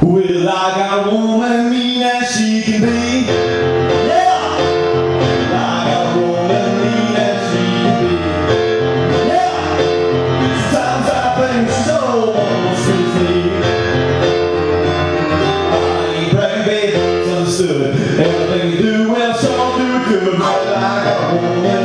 Well, I got a woman mean as she can be. Yeah. I got a woman mean as she can be. Yeah. Sometimes I think. I ain't bragging, understood. Everything you do, well, sure do good. I got a woman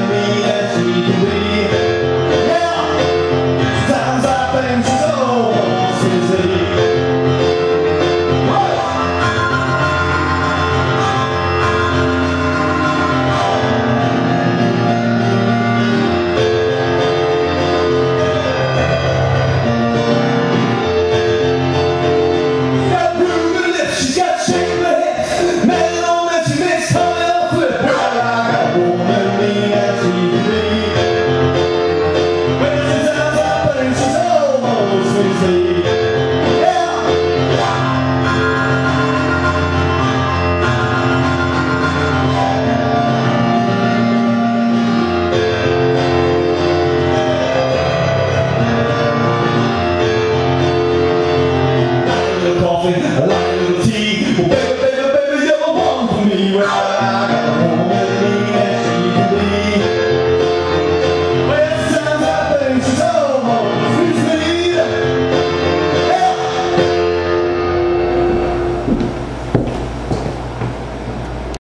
T. Well, baby, baby, you're the one for me. Well, I